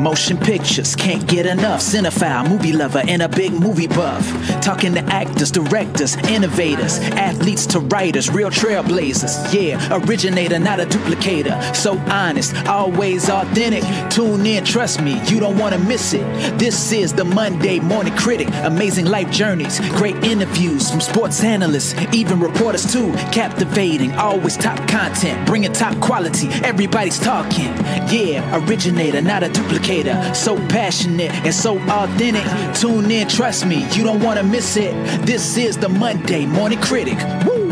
Motion pictures, can't get enough. Cinephile, movie lover, and a big movie buff. Talking to actors, directors, innovators, athletes to writers, real trailblazers. Yeah, originator, not a duplicator. So honest, always authentic. Tune in, trust me, you don't want to miss it. This is the Monday Morning Critic. Amazing life journeys, great interviews from sports analysts, even reporters too. Captivating, always top content, bringing top quality. Everybody's talking. Yeah, originator, not a duplicator. So passionate and so authentic. Tune in, trust me, you don't want to miss it. This is the Monday Morning Critic. Woo!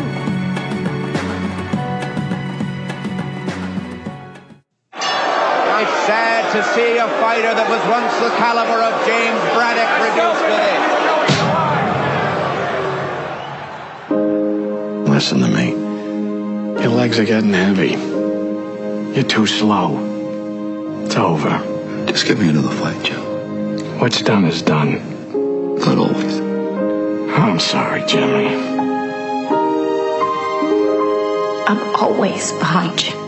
It's sad to see a fighter that was once the caliber of James Braddock reduced to this. Listen to me. Your legs are getting heavy. You're too slow. It's over. Just give me another fight, Joe. What's done is done. Not always. I'm sorry, Jimmy. I'm always behind you.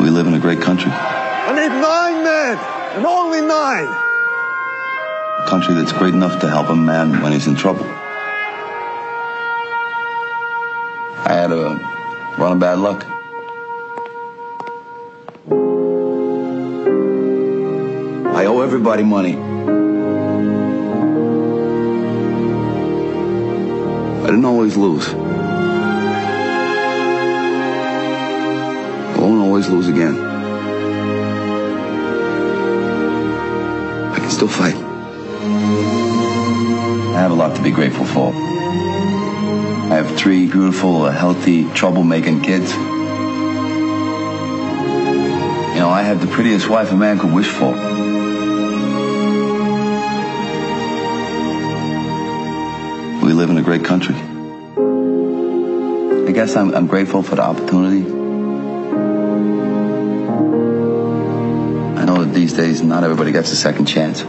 We live in a great country. I need nine men, and only nine. A country that's great enough to help a man when he's in trouble. I had a run of bad luck. I owe everybody money. I didn't always lose. Always lose again. I can still fight. I have a lot to be grateful for. I have three beautiful, uh, healthy, troublemaking kids. You know, I have the prettiest wife a man could wish for. We live in a great country. I guess I'm, I'm grateful for the opportunity. These days not everybody gets a second chance.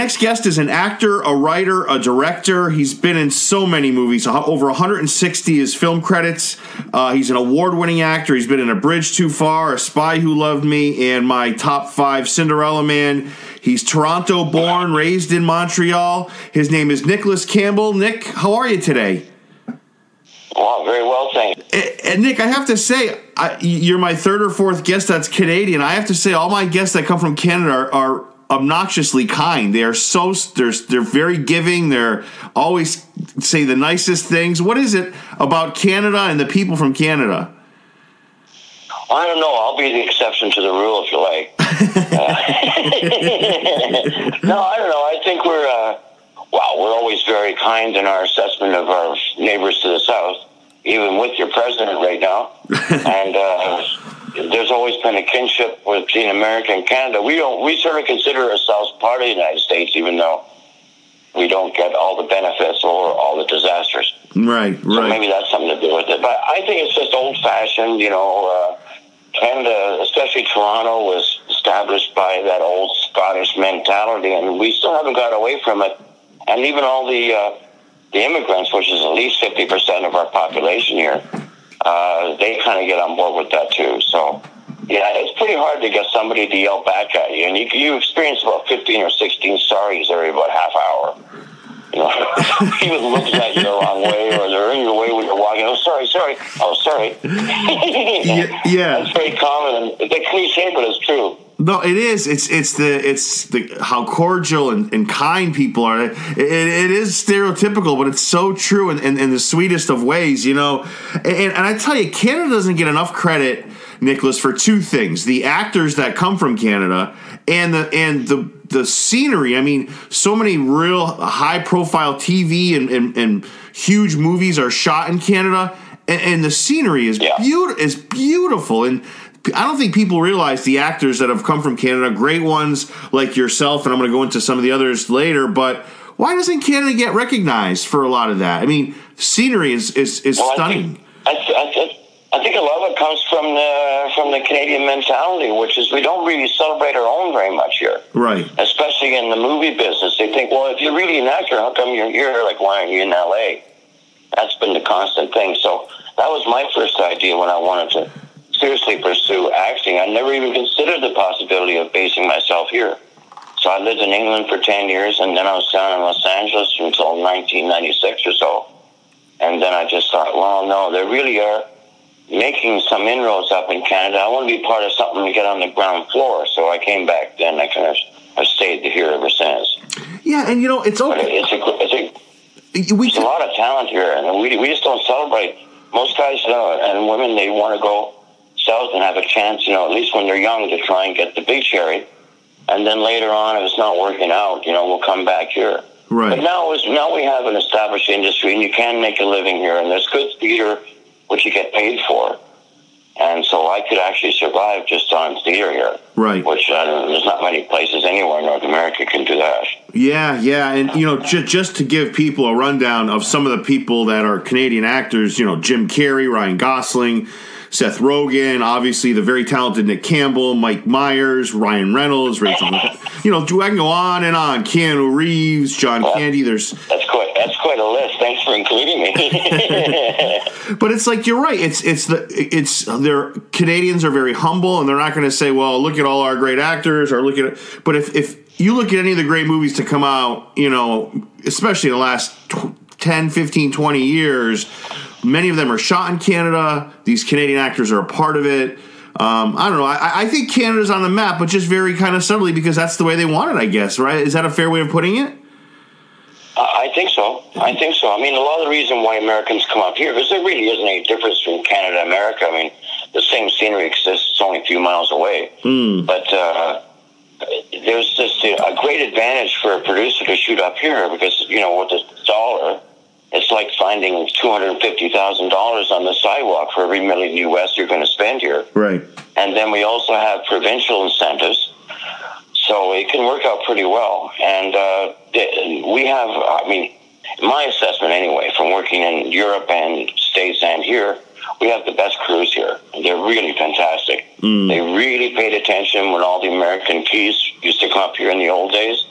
Next guest is an actor, a writer, a director. He's been in so many movies, over 160 is film credits. Uh, he's an award winning actor. He's been in A Bridge Too Far, A Spy Who Loved Me, and my top five Cinderella Man. He's Toronto born, raised in Montreal. His name is Nicholas Campbell. Nick, how are you today? Well, very well, thanks. And, and Nick, I have to say, I, you're my third or fourth guest that's Canadian. I have to say, all my guests that come from Canada are, are obnoxiously kind. They are so they're they're very giving. They're always say the nicest things. What is it about Canada and the people from Canada? I don't know. I'll be the exception to the rule if you like. Uh, no, I don't know. I think we're uh, wow. We're always very kind in our assessment of our neighbors to the south, even with your president right now. and uh, there's always been a kinship between America and Canada. We don't. We sort of consider ourselves part of the United States, even though we don't get all the benefits or all the disasters. Right, right. So maybe that's something to do with it. But I think it's just old fashioned, you know. Uh, Canada, especially Toronto, was established by that old Scottish mentality, and we still haven't got away from it. And even all the uh, the immigrants, which is at least fifty percent of our population here, uh, they kind of get on board with that too. So, yeah, it's pretty hard to get somebody to yell back at you, and you you experience about fifteen or sixteen sorries every about half hour. You know, he even looking at you the wrong way, or they're in your way when you're walking. Oh, sorry, sorry. Oh, sorry. yeah, yeah. That's very common. and It's a cliche, but it's true. No, it is. It's it's the it's the how cordial and, and kind people are. It, it, it is stereotypical, but it's so true in, in, in the sweetest of ways, you know. And, and I tell you, Canada doesn't get enough credit Nicholas, for two things: the actors that come from Canada and the and the the scenery. I mean, so many real high profile TV and, and, and huge movies are shot in Canada, and, and the scenery is Yeah. beautiful. Is beautiful, and I don't think people realize the actors that have come from Canada, great ones like yourself, and I'm going to go into some of the others later. But why doesn't Canada get recognized for a lot of that? I mean, scenery is is, is Well, stunning. I think, I, th- I think a lot of it comes from the from the Canadian mentality, which is we don't really celebrate our own very much here, right. especially in the movie business. They think, well, if you're really an actor, how come you're here? Like, why aren't you in L.A.? That's been the constant thing. So that was my first idea when I wanted to seriously pursue acting. I never even considered the possibility of basing myself here. So I lived in England for 10 years, and then I was down in Los Angeles until 1996 or so. And then I just thought, well, no, they really are making some inroads up in Canada. I want to be part of something to get on the ground floor. So I came back then. I kind of I've stayed here ever since. Yeah, and you know it's But okay. it's a, it's a We there's a lot of talent here, and we we just don't celebrate. Most guys uh, and women they want to go south and have a chance, you know, at least when they're young, to try and get the big cherry, and then later on, if it's not working out, you know, we'll come back here. Right. But now is now we have an established industry, and you can make a living here, and there's good theater, which you get paid for, and so I could actually survive just on theater here. Right. Which don't, there's not many places anywhere in North America can do that. Yeah, yeah, and you know, ju- just to give people a rundown of some of the people that are Canadian actors, you know, Jim Carrey, Ryan Gosling, Seth Rogen, obviously the very talented Nick Campbell, Mike Myers, Ryan Reynolds, Rachel, you know, I can go on and on. Keanu Reeves, John Candy. There's, That's quite that's quite a list. Thanks for including me. but it's like you're right. It's it's the it's they're Canadians are very humble, and they're not going to say, well, look at all our great actors, or look at it. But if if you look at any of the great movies to come out, you know, especially in the last tw- 10, 15, 20 years, many of them are shot in Canada. These Canadian actors are a part of it. Um, I don't know. I, I think Canada's on the map, but just very kind of subtly because that's the way they want it. I guess. Right? Is that a fair way of putting it? I I think so. I think so. I mean, a lot of the reason why Americans come up here, because there really isn't any difference between Canada and America. I mean, the same scenery exists. It's only a few miles away. But uh, there's just a a great advantage for a producer to shoot up here because, you know, with the dollar, it's like finding $250,000 on the sidewalk for every million US you're going to spend here. Right. And then we also have provincial incentives. So it can work out pretty well. And uh, we have, I mean, my assessment anyway, from working in Europe and States and here, we have the best crews here. They're really fantastic. They really paid attention when all the American keys used to come up here in the old days,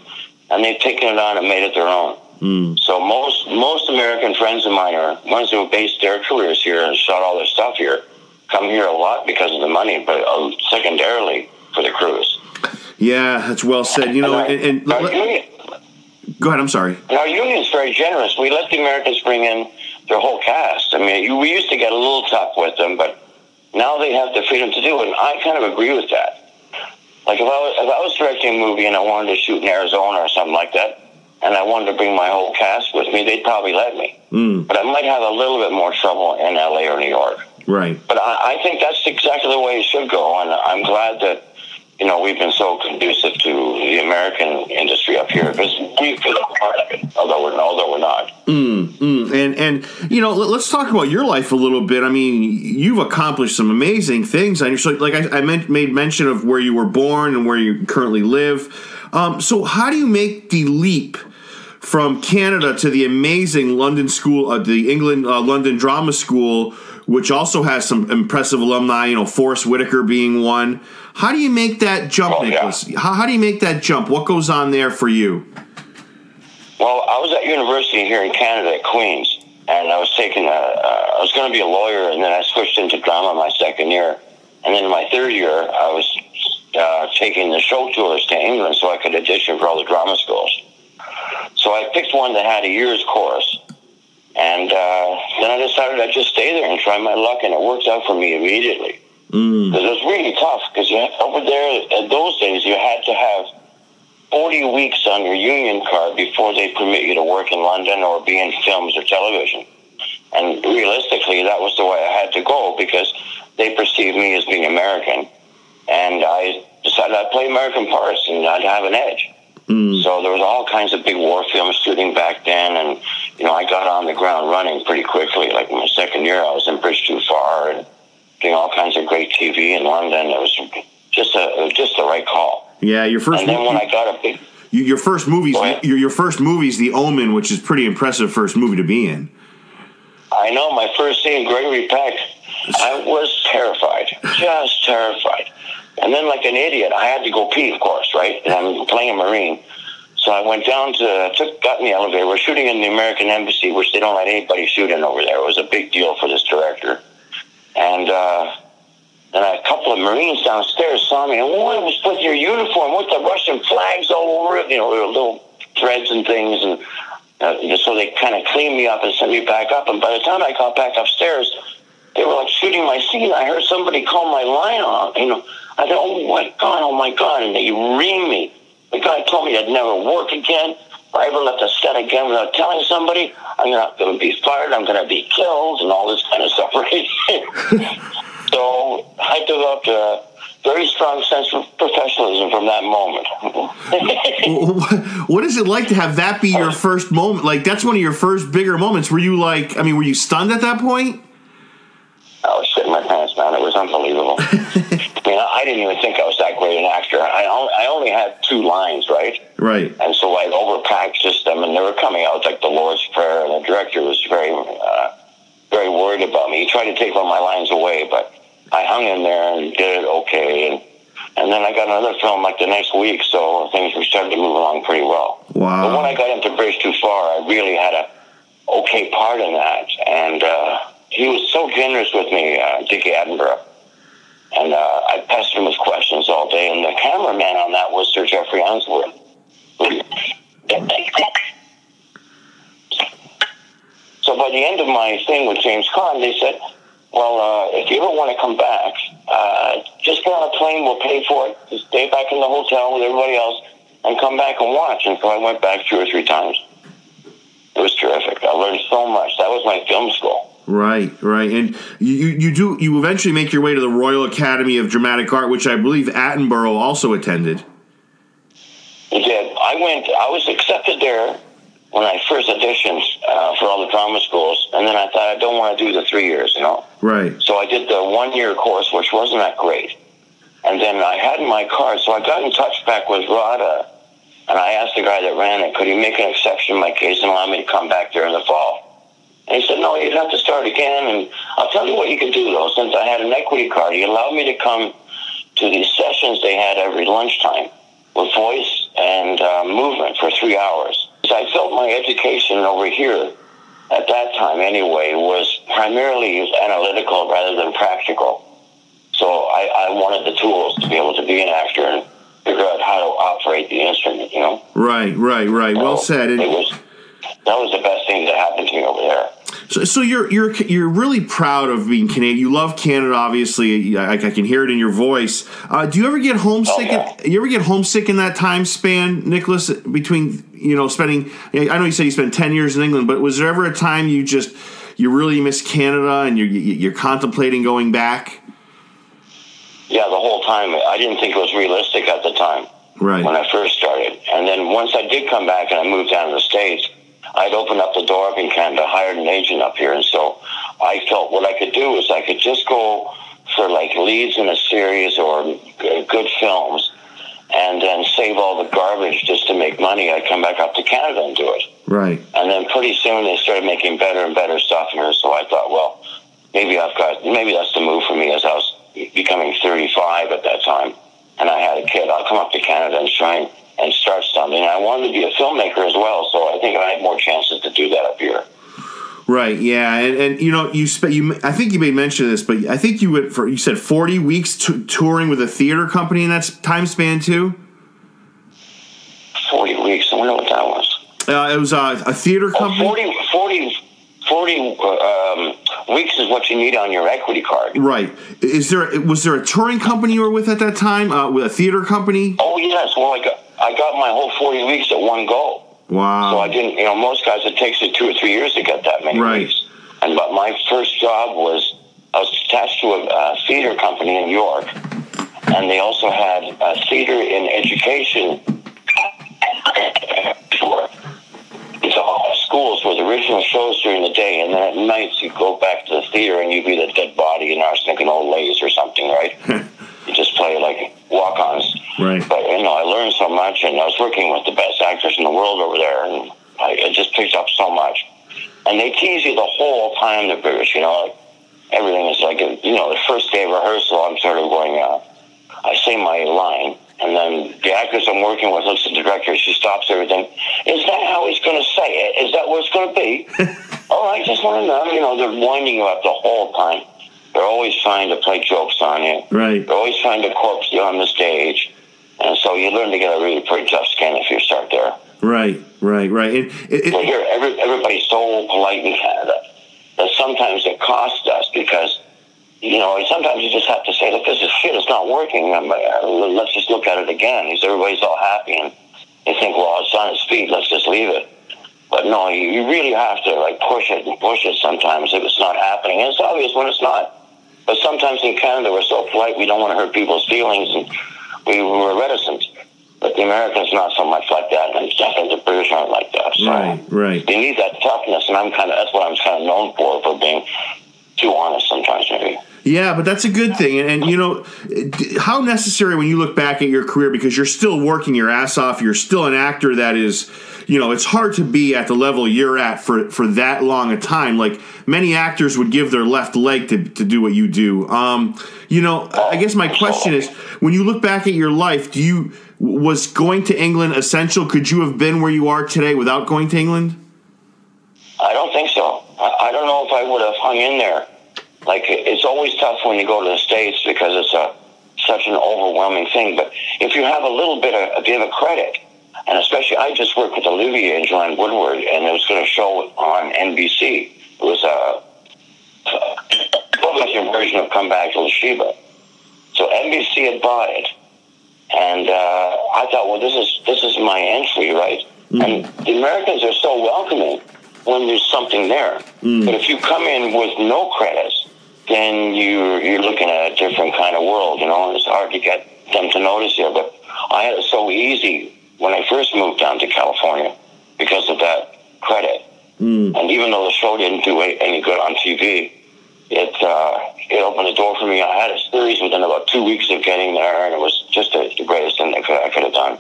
and they've taken it on and made it their own. So most most American friends of mine are ones who based their careers here and shot all their stuff here. Come here a lot because of the money, but uh, secondarily for the crews. Yeah, that's well said. You know, our, and, and let- union, go ahead. I'm sorry. our union's very generous. We let the Americans bring in their whole cast. I mean, you, we used to get a little tough with them, but now they have the freedom to do it, and I kind of agree with that. Like if I was if I was directing a movie and I wanted to shoot in Arizona or something like that, and I wanted to bring my whole cast with me, they'd probably let me. Mm. But I might have a little bit more trouble in LA or New York. Right. But I, I think that's exactly the way it should go, and I'm glad that you know we've been so conducive to the American industry up here because we feel part of it, although we're although we're not. Mm, and and you know, let- let's talk about your life a little bit. I mean, you've accomplished some amazing things. And so, like I, I meant, made mention of where you were born and where you currently live. Um, so, how do you make the leap from Canada to the amazing London School, uh, the England uh, London Drama School, which also has some impressive alumni? You know, Forest Whitaker being one. How do you make that jump, Oh, yeah. Nicholas? How, how do you make that jump? What goes on there for you? Well, I was at university here in Canada at Queens, and I was taking a, uh, I was going to be a lawyer, and then I switched into drama my second year, and then in my third year, I was uh, taking the show tours to England so I could audition for all the drama schools. So I picked one that had a year's course, and uh, then I decided I'd just stay there and try my luck, and it worked out for me immediately. Because it was really tough. Because over there, at those days, you had to have 40 weeks on your union card before they permit you to work in London or be in films or television. And realistically, that was the way I had to go because they perceived me as being American. And I decided I'd play American parts and I'd have an edge. Hmm. So there was all kinds of big war films shooting back then, and you know I got on the ground running pretty quickly. Like my second year, I was in Bridge Too Far and doing all kinds of great TV in London. It was just a it was just the right call. Yeah, your first And then when movie, I got a big your first movies, your your first movie's The Omen, which is pretty impressive first movie to be in. I know my first scene, Gregory Peck, I was terrified, just terrified. And then, like an idiot, I had to go pee, of course, right? And I'm playing a Marine. So I went down to, took, got in the elevator. We're shooting in the American Embassy, which they don't let anybody shoot in over there. It was a big deal for this director. And, uh, a couple of Marines downstairs saw me, and what was with your uniform, with the Russian flags all over it, you know, little threads and things, and uh, so they kind of cleaned me up and sent me back up. And by the time I got back upstairs, they were like shooting my scene. I heard somebody call my line on. You know, I thought, oh my god, oh my god, and they reamed me. The guy told me I'd never work again. If I ever left a set again without telling somebody, I'm not going to be fired. I'm going to be killed, and all this kind of stuff. Right? so I developed a very strong sense of professionalism from that moment. what is it like to have that be your uh, first moment? Like that's one of your first bigger moments. Were you like, I mean, were you stunned at that point? I was shitting my pants, man. It was unbelievable. I didn't even think I was that great an actor. I only, I only had two lines, right? Right. And so I overpracticed them, and they were coming out like the Lord's Prayer, and the director was very, uh, very worried about me. He tried to take one of my lines away, but I hung in there and did it okay. And and then I got another film like the next week, so things were starting to move along pretty well. Wow. But when I got into Bridge Too Far, I really had a okay part in that, and uh, he was so generous with me, uh, Dickie Attenborough. And uh, I pestered him with questions all day, and the cameraman on that was Sir Geoffrey Unsworth. So by the end of my thing with James Caan, they said, well, uh, if you ever want to come back, uh, just get on a plane, we'll pay for it. Just stay back in the hotel with everybody else and come back and watch. And so I went back two or three times. It was terrific. I learned so much. That was my film school. Right, right, and you you do you eventually make your way to the Royal Academy of Dramatic Art, which I believe Attenborough also attended. He did. I went. I was accepted there when I first auditioned uh, for all the drama schools, and then I thought I don't want to do the three years, you know. Right. So I did the one year course, which wasn't that great. And then I had my card, so I got in touch back with Rada, and I asked the guy that ran it, could he make an exception in my case and allow me to come back there in the fall? And he said, no, you'd have to start again. And I'll tell you what you can do, though. Since I had an equity card, he allowed me to come to these sessions they had every lunchtime with voice and uh, movement for three hours. So I felt my education over here at that time anyway was primarily analytical rather than practical. So I, I wanted the tools to be able to be an actor and figure out how to operate the instrument, you know? Right, right, right. Well said. It was, that was the best thing that happened to me over there. so, so you're you're you're really proud of being Canadian. You love Canada, obviously. I, I can hear it in your voice. Uh, do you ever get homesick? Oh, yeah. You ever get homesick in that time span, Nicholas? Between you know spending, I know you said you spent ten years in England, but was there ever a time you just you really miss Canada and you're you're contemplating going back? Yeah, the whole time. I didn't think it was realistic at the time. Right. when I first started. And then once I did come back and I moved down to the States, I'd opened up the door up in Canada, hired an agent up here. And so I felt what I could do is I could just go for like leads in a series or uh, good films and then save all the garbage just to make money. I'd come back up to Canada and do it. Right. And then pretty soon they started making better and better stuff here. So I thought, well, maybe I've got, maybe that's the move for me as I was becoming 35 at that time. And I had a kid. I'll come up to Canada and try and, and start something. I wanted to be a filmmaker as well. So I think I had more chances to do that up here. Right. Yeah. And, and you know you spent you. I think you may mention this, but I think you went for you said forty weeks t- touring with a theater company in that time span too. 40 weeks. I wonder what that was. Uh, it was uh, a theater Oh, company. 40, 40, 40 uh, um, weeks is what you need on your equity card. Right. Is there was there a touring company you were with at that time? Uh, with a theater company? Oh, yes. Well, I got, I got my whole 40 weeks at one go. Wow. So I didn't, you know, most guys it takes it two or three years to get that many Right. weeks. And but my first job was I was attached to a, a theater company in New York, and they also had a theater in education schools with original shows during the day, and then at nights you go back to the theater and you be the dead body in Arsenic and Old Lace or something, right? you just play like walk-ons. Right. But you know, I learned so much, and I was working with the best actors in the world over there, and I, I just picked up so much. And they tease you the whole time, the British, you know, like, everything is like, you know, the first day of rehearsal, I'm sort of going, uh, I say my line, and then the actress I'm working with looks at the director, she stops everything. Is that how he's going to say it? Is that what it's going to be? oh, I just want to know. You know, they're winding you up the whole time. They're always trying to play jokes on you. Right. They're always trying to corpse you on the stage. And so you learn to get a really pretty tough skin if you start there. Right, right, right. It, it, here, every, everybody's so polite in Canada that sometimes it costs us because, you know, sometimes you just have to say, look, this is shit. It's not working. Uh, Let's just look at it again. Everybody's all happy and they think, well, it's on its feet. Let's just leave it. But no, you, you really have to like push it and push it sometimes if it's not happening. And it's obvious when it's not. But sometimes in Canada, we're so polite, we don't want to hurt people's feelings, and we were reticent. But the Americans not so much like that, and definitely the British aren't like that. So right, right. you need that toughness, and I'm kind of that's what I'm kind of known for for being too honest sometimes, maybe. Yeah, but that's a good thing. And, and, you know, how necessary when you look back at your career because you're still working your ass off, you're still an actor that is, you know, it's hard to be at the level you're at for for that long a time. Like many actors would give their left leg to, to do what you do. Um, you know, I guess my question is when you look back at your life, do you was going to England essential? Could you have been where you are today without going to England? I don't think so. I, I don't know if I would have hung in there. Like it's always tough when you go to the states because it's a such an overwhelming thing. But if you have a little bit of a bit of credit, and especially I just worked with Olivier and Joanne Woodward, and it was going to show on NBC. It was a television version of Come Back to Sheba. So NBC had bought it, and uh, I thought, well, this is this is my entry, right? And the Americans are so welcoming when there's something there. But if you come in with no credits, then you you're looking at a different kind of world, you know, and it's hard to get them to notice you. But I had it so easy when I first moved down to California because of that credit. And even though the show didn't do any good on TV, it uh, it opened the door for me. I had a series within about two weeks of getting there, and it was just the, the greatest thing that I could have done.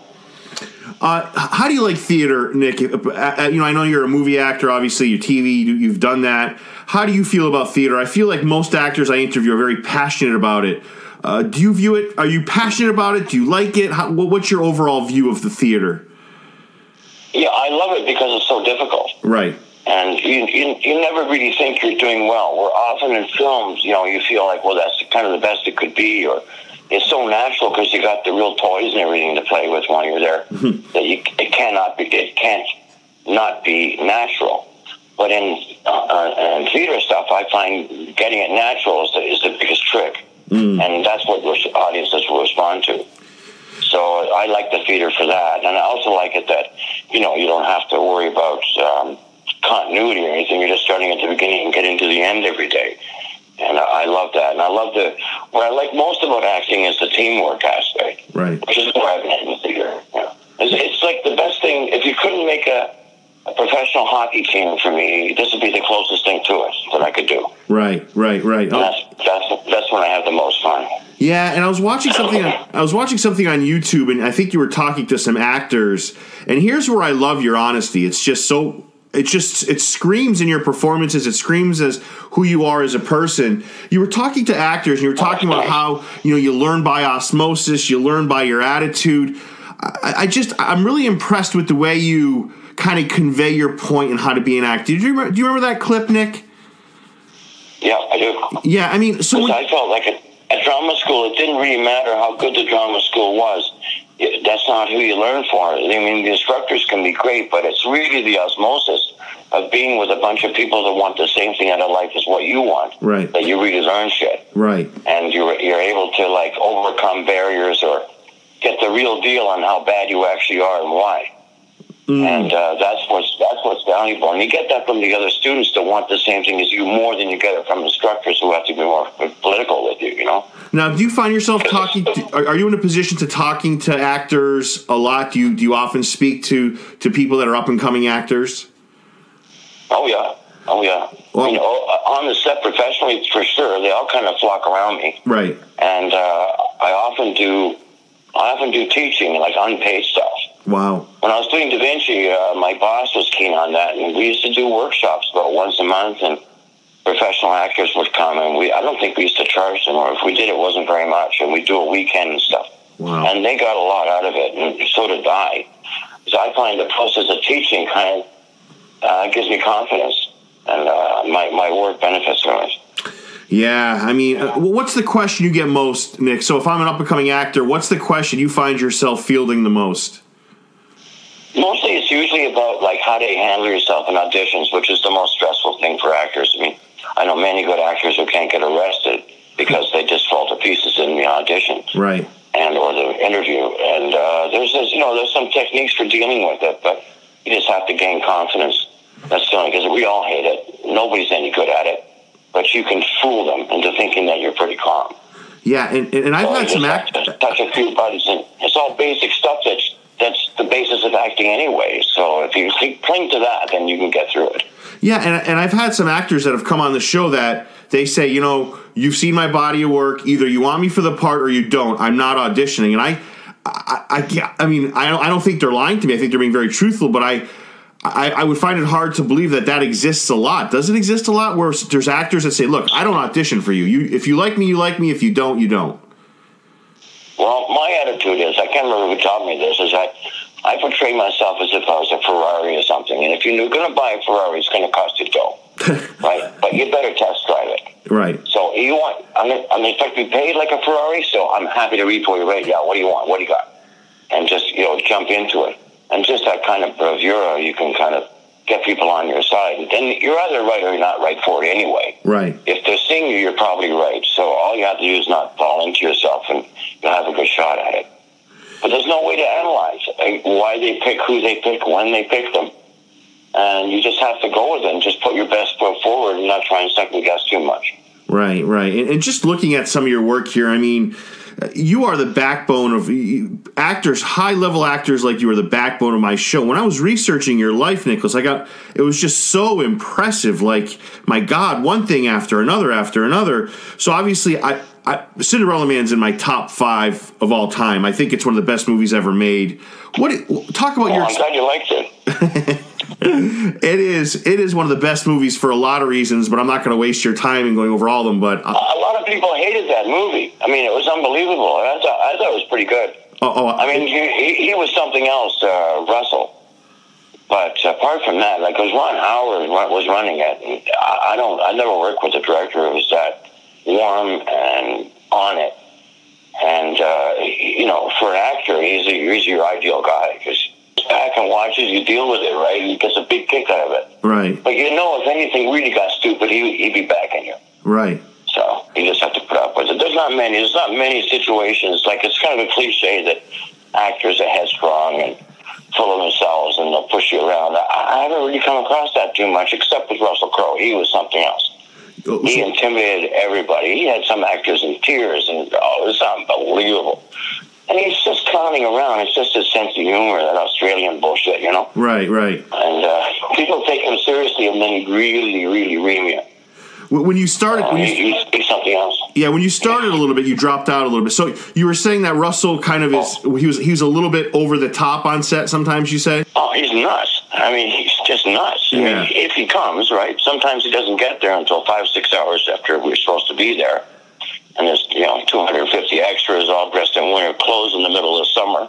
Uh, how do you like theater, Nick? Uh, uh, you know, I know you're a movie actor. Obviously, your TV, you- you've done that. How do you feel about theater? I feel like most actors I interview are very passionate about it. Uh, do you view it? Are you passionate about it? Do you like it? How, what's your overall view of the theater? Yeah, I love it because it's so difficult. Right. and you, you you never really think you're doing well. We're often in films, you know, you feel like, well, that's kind of the best it could be, or it's so natural because you got the real toys and everything to play with while you're there that you it cannot be it can't not be natural. But in uh, uh, in theater stuff, I find getting it natural is the, is the biggest trick, and that's what audiences will respond to. So I like the theater for that, and I also like it that you know you don't have to worry about um, continuity or anything. You're just starting at the beginning and getting to the end every day, and I love that. And I love the what I like most about acting is the teamwork aspect, Right. which is why I've been in the theater. Yeah. It's, it's like the best thing. If you couldn't make a, a professional hockey team for me, this would be the closest thing to it that I could do. Right. Right. Right. Oh, that's that's that's when I have the most fun. Yeah, and I was watching something. On, I was watching something on YouTube, and I think you were talking to some actors. And here's where I love your honesty. It's just so. It just it screams in your performances. It screams as who you are as a person. You were talking to actors, and you were talking about how you know you learn by osmosis. You learn by your attitude. I, I just I'm really impressed with the way you kind of convey your point and how to be an actor. Do you remember, do you remember that clip, Nick? Yeah, I do. Yeah, I mean, so when, I felt like at, at drama school, it didn't really matter how good the drama school was. That's not who you learn for. I mean, the instructors can be great, but it's really the osmosis of being with a bunch of people that want the same thing out of life as what you want. Right. That you really learn shit, right. and you're you're able to like overcome barriers or get the real deal on how bad you actually are and why. And uh, that's what's that's what's valuable, and you get that from the other students that want the same thing as you more than you get it from instructors who have to be more political with you. You know. Now, do you find yourself talking? To, are are you in a position to talking to actors a lot? Do you do you often speak to to people that are up and coming actors? Oh yeah, oh yeah. Well- you know, on the set professionally, for sure, they all kind of flock around me, Right. and uh, I often do, I often do teaching, like unpaid stuff. Wow. When I was doing Da Vinci, uh, my boss was keen on that, and we used to do workshops about once a month, and professional actors would come, and we I don't think we used to charge them, or if we did, it wasn't very much, and we would do a weekend and stuff. Wow. And they got a lot out of it, and so did I. So I find the process of teaching kind of uh, gives me confidence, and uh, my my work benefits from it. Yeah, I mean, uh, what's the question you get most, Nick? So, if I'm an up and coming actor, what's the question you find yourself fielding the most? Mostly, it's usually about like how to handle yourself in auditions, which is the most stressful thing for actors. I mean, I know many good actors who can't get arrested because they just fall to pieces in the audition Right. and or the interview. And uh, there's this, you know, there's some techniques for dealing with it, but you just have to gain confidence. That's the only because we all hate it. Nobody's any good at it, but you can fool them into thinking that you're pretty calm. Yeah, and, and I've So had some actors. act. have to touch a few buttons, and it's all basic stuff that's that's the basis of acting anyway. So if you cling to that, then you can get through it. Yeah, and, and I've had some actors that have come on the show that they say, you know, you've seen my body of work. Either you want me for the part or you don't. I'm not auditioning, and I, I, I, I mean, I don't, I don't think they're lying to me. I think they're being very truthful, but I. I, I would find it hard to believe that that exists a lot. Does it exist a lot where there's actors that say, "Look, I don't audition for you. You, if you like me, you like me. If you don't, you don't." Well, my attitude is, I can't remember who taught me this, is I, I portray myself as if I was a Ferrari or something. And if you're going to buy a Ferrari, it's going to cost you dough, right? But you better test drive it. Right. So you want, I'm, I'm expect to be paid like a Ferrari, so I'm happy to read for you right now. What do you want? What do you got? And just, you know, jump into it. And just that kind of bravura, you can kind of get people on your side. And then you're either right or you're not right for it anyway Right. if they're seeing you, you're probably right. So all you have to do is not fall into yourself, and you'll have a good shot at it. But there's no way to analyze uh, why they pick who they pick, when they pick them, and you just have to go with it and just put your best foot forward and not try and second guess too much. Right, right. And, and just looking at some of your work here, I mean, you are the backbone of actors, high level actors like you are the backbone of my show. When I was researching your life, Nicholas, I got it was just so impressive. Like, my God, one thing after another after another. So obviously, I, I Cinderella Man's in my top five of all time. I think it's one of the best movies ever made. What talk about Well, your I'm glad you liked it. it is it is one of the best movies for a lot of reasons, but I'm not going to waste your time in going over all of them. But uh, A lot of people hated that movie. I mean, it was unbelievable. I thought, I thought it was pretty good. oh, oh, I mean, he, he, he was something else, uh, Russell. But apart from that, like, because Ron Howard was running it, I, I don't, I never worked with a director who was that warm and on it. And, uh, you know, for an actor, he's, a, he's your ideal guy because back and watches, you deal with it, right? He gets a big kick out of it. right, But you know, if anything really got stupid, he, he'd be backing you. right. So you just have to put up with it. There's not many. There's not many situations. Like it's kind of a cliche that actors are headstrong and full of themselves and they'll push you around. I, I haven't really come across that too much, except with Russell Crowe. He was something else. Oh, He so- intimidated everybody. He had some actors in tears, and oh, it was unbelievable. And he's just clowning around. It's just his sense of humor, that Australian bullshit, you know. Right, right. And uh, people take him seriously, and then he really, really ream you. When you started, Uh, when he, you, something else. yeah, when you started a little bit, you dropped out a little bit. So you were saying that Russell kind of is he was he was a little bit over the top on set. Sometimes you say, Oh, he's nuts. I mean, he's just nuts. I Yeah. mean, if he comes, right, sometimes he doesn't get there until five, six hours after we're supposed to be there. And there's, you know, 250 extras all dressed in winter clothes in the middle of summer,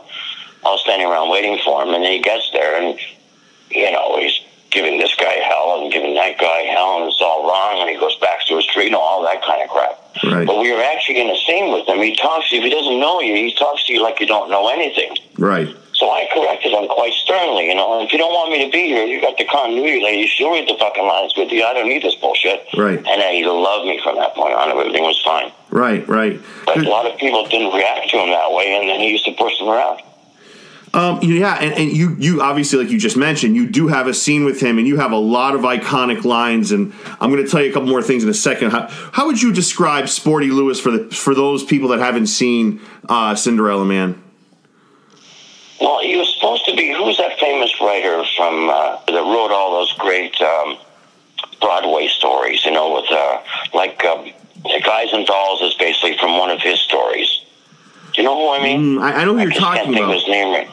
all standing around waiting for him. And then he gets there and, you know, he's giving this guy hell and giving that guy hell and it's all wrong. And he goes back to his tree, you know, all that kind of crap. Right. But we were actually in a scene with him. He talks to you. If he doesn't know you, he talks to you like you don't know anything. right, So I corrected him quite sternly, you know. If you don't want me to be here, you got the continuity lady. She'll read the fucking lines with you. I don't need this bullshit. Right. And then he loved me from that point on. Everything was fine. right, right. But a lot of people didn't react to him that way, and then he used to push them around. Um, yeah, and, and you you obviously like you just mentioned, you do have a scene with him, and you have a lot of iconic lines. And I'm going to tell you a couple more things in a second. How, how would you describe Sporty Lewis for the for those people that haven't seen uh, Cinderella Man? Well, he was supposed to be. Who's that famous writer from uh, that wrote all those great um, Broadway stories? You know, with uh, like uh, Guys and Dolls is basically from one of his stories. Do you know who I mean? Mm, I, I know who you're just talking about. his name right.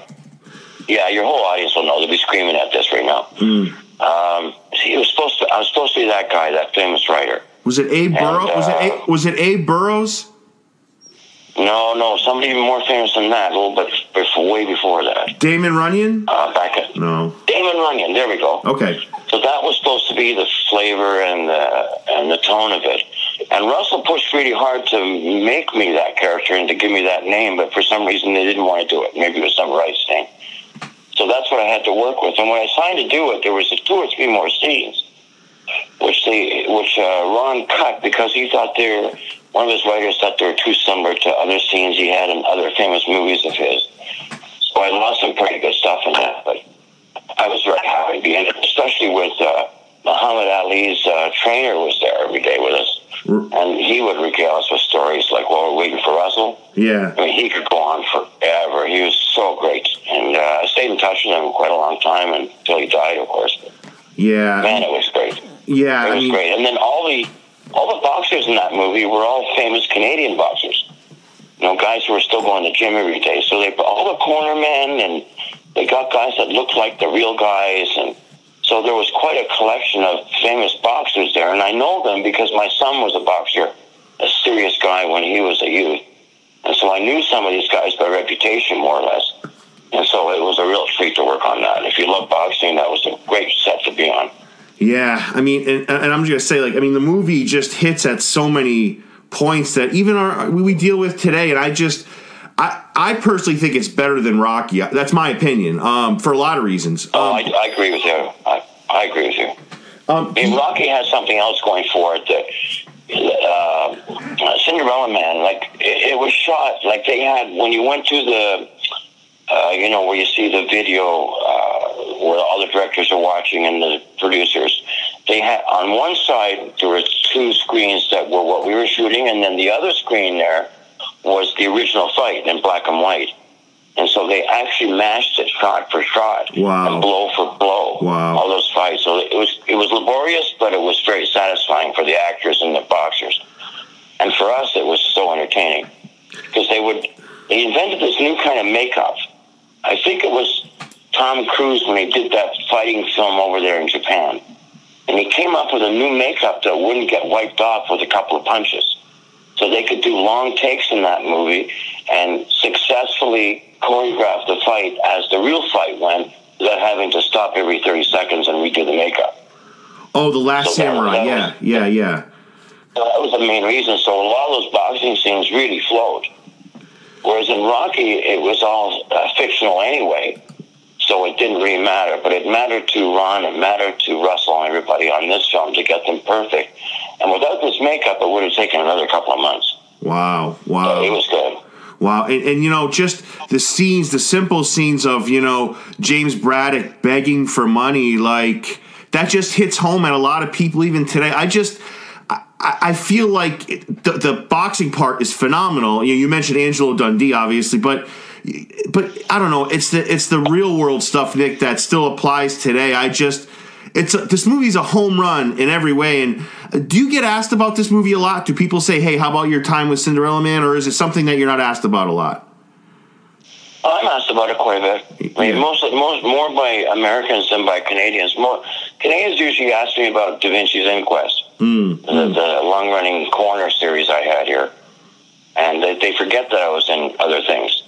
Yeah, your whole audience will know. They'll be screaming at this right now. Mm. Um, he was supposed to. I was supposed to be that guy, that famous writer. Was it Abe Burrows? was it uh, was it Abe Burrows? No, no, somebody even more famous than that. A little bit before, way before that. Damon Runyon? Uh, back at No. Damon Runyon. There we go. Okay. So that was supposed to be the flavor and the and the tone of it. And Russell pushed really hard to make me that character and to give me that name, but for some reason they didn't want to do it. Maybe it was some rights thing. So that's what I had to work with. And when I signed to do it, there was two or three more scenes, which they which uh, Ron cut because he thought they one of his writers thought they were too similar to other scenes he had in other famous movies of his. So I lost some pretty good stuff in that, but I was very happy to be in it, especially with uh, Muhammad Ali's uh, trainer was there every day with us, and he would regale us with stories like while we're waiting for Russell. Yeah. I mean, he could go on forever. He was so great, and uh, I stayed in touch with him quite a long time until he died, of course. But Yeah. man, it was great. yeah. It I was mean, great. And then all the all the boxers in that movie were all famous Canadian boxers. You know, guys who were still going to gym every day. So they all the corner men and they got guys that looked like the real guys and so there was quite a collection of famous boxers there and I know them because my son was a boxer, a serious guy when he was a youth. And so I knew some of these guys by reputation more or less. And so it was a real treat to work on that. If you love boxing, that was a great set to be on. Yeah, I mean, and, and I'm just gonna say, like, I mean, the movie just hits at so many points that even our we deal with today, and I just, I, I personally think it's better than Rocky. That's my opinion, um, for a lot of reasons. Oh, Um, I, I agree with you. I, I agree with you. um, I mean, Rocky has something else going for it. That uh, Cinderella Man, like it, it was shot like they had when you went to the, uh, you know, where you see the video uh, where all the directors are watching and the producers. They had on one side there were two screens that were what we were shooting, and then the other screen there was the original fight in black and white. And so they actually matched it shot for shot Wow. and blow for blow. Wow. All those fights. So it was it was laborious, but it was very satisfying for the actors and the boxers. And for us, it was so entertaining because they would they invented this new kind of makeup. I think it was Tom Cruise when he did that fighting film over there in Japan, and he came up with a new makeup that wouldn't get wiped off with a couple of punches. So they could do long takes in that movie and successfully choreograph the fight as the real fight went without having to stop every 30 seconds and redo the makeup. oh, the Last So Samurai. that Yeah, yeah, yeah. So that was the main reason. So a lot of those boxing scenes really flowed. Whereas in Rocky, it was all uh, fictional anyway. So it didn't really matter. But it mattered to Ron, it mattered to Russell and everybody on this film to get them perfect. And without this makeup, it would have taken another couple of months. Wow, wow. It was good. Wow, and, and you know, just the scenes, the simple scenes of you know James Braddock begging for money, like that just hits home at a lot of people even today. I just. I- I I feel like it, the, the boxing part is phenomenal. You, know, you mentioned Angelo Dundee, obviously, but but I don't know. It's the it's the real world stuff, Nick, that still applies today. I just it's a, this movie's a home run in every way. And uh, do you get asked about this movie a lot? Do people say, "Hey, how about your time with Cinderella Man?" Or is it something that you're not asked about a lot? I'm asked about it quite a bit. I mean, Yeah. most, most, more by Americans than by Canadians. More Canadians usually ask me about Da Vinci's Inquest, Mm, the, the long-running coroner series I had here, and they, they forget that I was in other things.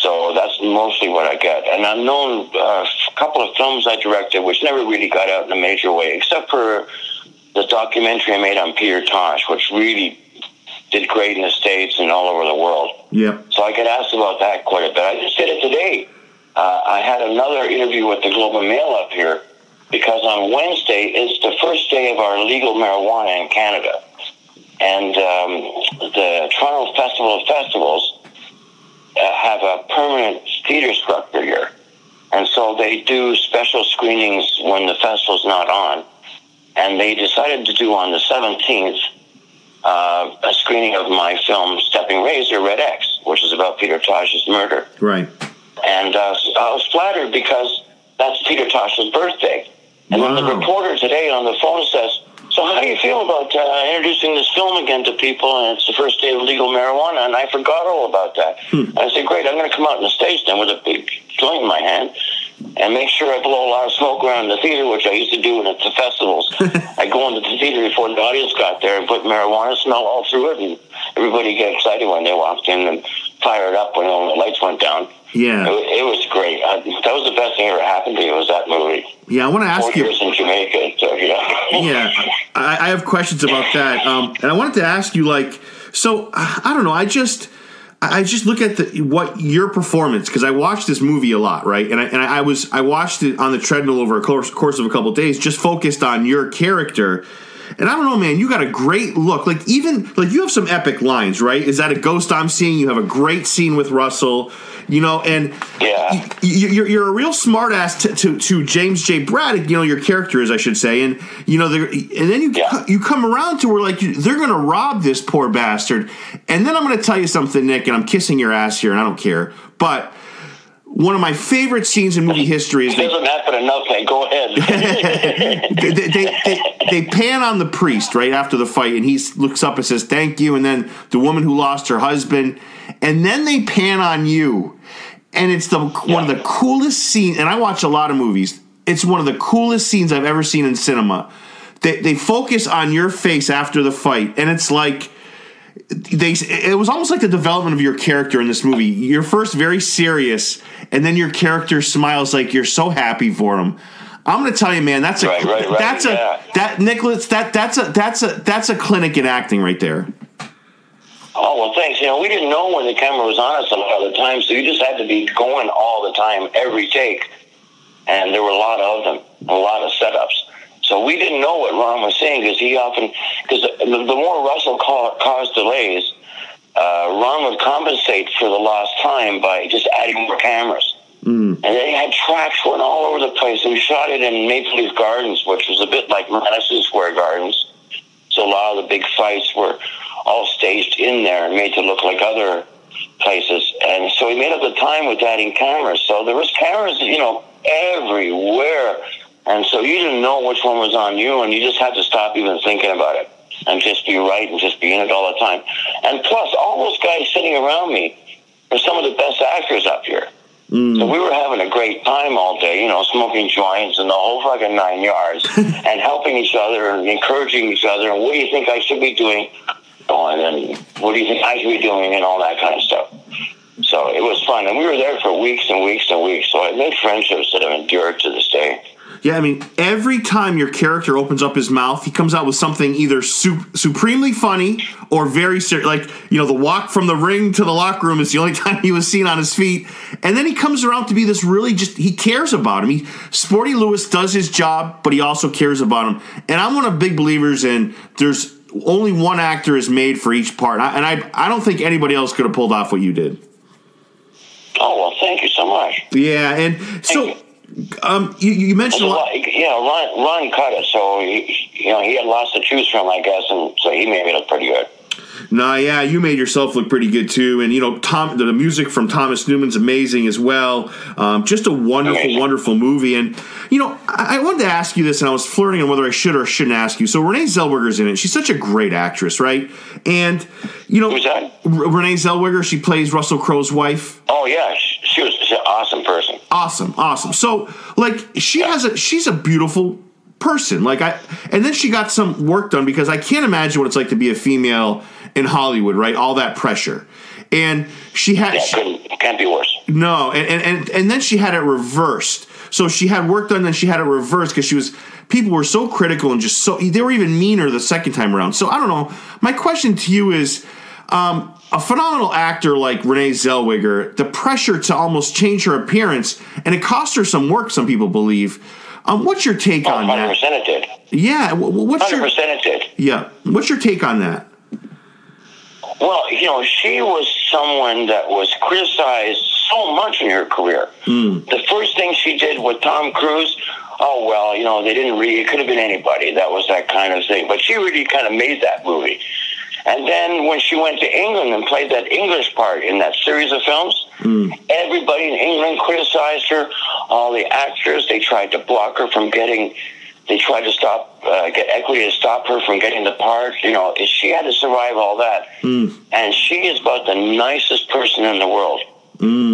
So that's mostly what I get. And I've known uh, a couple of films I directed, which never really got out in a major way, except for the documentary I made on Peter Tosh, which really did great in the States and all over the world. Yep. So I get asked about that quite a bit. I just did it today. Uh, I had another interview with the Globe and Mail up here because on Wednesday is the first day of our legal marijuana in Canada. And um, the Toronto Festival of Festivals uh, have a permanent theater structure here. And so they do special screenings when the festival's not on. And they decided to do on the 17th uh, a screening of my film Stepping Razor Red X, which is about Peter Tosh's murder. Right. And uh, I was flattered because that's Peter Tosh's birthday. And then the reporter today on the phone says, so how do you feel about uh, introducing this film again to people and it's the first day of legal marijuana? And I forgot all about that. Hmm. I said, great, I'm going to come out in the stage then with a big joint in my hand and make sure I blow a lot of smoke around the theater, which I used to do at the festivals. I go into the theater before the audience got there and put marijuana smell all through it, and everybody get excited when they walked in and fired up when all the lights went down. Yeah. It, was- it was great. I, that was the best thing ever happened to me. Was that movie? Yeah, I want to Four ask you. years in Jamaica. So, yeah. yeah, I, I have questions about that, um, and I wanted to ask you, like, so I don't know. I just, I just look at the what your performance because I watched this movie a lot, right? And I and I was I watched it on the treadmill over a course course of a couple days, just focused on your character. And I don't know, man. You got a great look. Like even like you have some epic lines, right? Is that a ghost I'm seeing? You have a great scene with Russell, you know, and Yeah. you, you're, you're a real smartass to, to to James J. Braddock. You know your character is, I should say, and you know, and then you Yeah. you come around to where like you, they're going to rob this poor bastard, and then I'm going to tell you something, Nick, and I'm kissing your ass here, and I don't care, but. One of my favorite scenes in movie history is It they, doesn't happen enough. Hey, go ahead. they, they, they, they, they pan on the priest right after the fight, and he looks up and says, Thank you. And then the woman who lost her husband. And then they pan on you. And it's the one of the coolest scenes. And I watch a lot of movies. It's one of the coolest scenes I've ever seen in cinema. They, they focus on your face after the fight, and it's like they it was almost like the development of your character in this movie. You're first very serious, and then your character smiles like you're so happy for him. I'm going to tell you, man. That's a Right, right, right, that's a yeah. that Nicholas. That that's a that's a that's a clinic in acting right there. Oh well, thanks. You know, we didn't know when the camera was on us a lot of the time, so you just had to be going all the time, every take, and there were a lot of them, a lot of setups. So we didn't know what Ron was saying because he often, because the, the more Russell ca- caused delays, uh, Ron would compensate for the lost time by just adding more cameras. And they had tracks going all over the place. We shot it in Maple Leaf Gardens, which was a bit like Madison Square Gardens. So a lot of the big fights were all staged in there and made to look like other places. And so we made up the time with adding cameras. So there was cameras, you know, everywhere. And so you didn't know which one was on you, and you just had to stop even thinking about it and just be right and just be in it all the time. And plus, all those guys sitting around me are some of the best actors up here. Mm. So we were having a great time all day, you know, smoking joints and the whole fucking nine yards, and helping each other and encouraging each other. And what do you think I should be doing? Oh, and then what do you think I should be doing, and all that kind of stuff. So it was fun, and we were there for weeks and weeks and weeks. So I made friendships that have endured to this day. Yeah, I mean, every time your character opens up his mouth, he comes out with something either su- supremely funny or very serious. Like, you know, the walk from the ring to the locker room is the only time he was seen on his feet. And then he comes around to be this really just, he cares about him. He, Sporty Lewis does his job, but he also cares about him. And I'm one of big believers in there's only one actor is made for each part. And I, and I, I don't think anybody else could have pulled off what you did. Oh well, thank you so much. Yeah. And so, um, you, you mentioned Well, lot. yeah, Ron, Ron cut it, so he, you know he had lots to choose from, I guess, and so he made me look pretty good. No, yeah, you made yourself look pretty good too, and you know, Tom, the, music from Thomas Newman's amazing as well. Um, just a wonderful, Amazing. wonderful movie. And you know, I, I wanted to ask you this, and I was flirting on whether I should or shouldn't ask you. So Renee Zellweger's in it. She's such a great actress, right? And you know, Who's that? R- Renee Zellweger. She plays Russell Crowe's wife. Oh yeah, she, she was she's an awesome person. Awesome, awesome. So like, she has a she's a beautiful person. Like I, and then she got some work done because I can't imagine what it's like to be a female in Hollywood, right? All that pressure. And she had Yeah, she- can't be worse. no, and, and and and then she had it reversed. So she had work done, then she had it reversed because she was people were so critical and just so they were even meaner the second time around. So I don't know. My question to you is. Um, a phenomenal actor like Renee Zellweger, the pressure to almost change her appearance, and it cost her some work. Some people believe. Um, what's your take Oh, on 100% that? it did. Yeah, wh- wh- what's 100% your it did. yeah? What's your take on that? Well, you know, she was someone that was criticized so much in her career. The first thing she did with Tom Cruise, oh well, you know, they didn't really. It could have been anybody. That was that kind of thing. But she really kind of made that movie. And then when she went to England and played that English part in that series of films, everybody in England criticized her. All the actors they tried to block her from getting. They tried to stop uh, get equity to stop her from getting the part. You know, she had to survive all that. And she is about the nicest person in the world.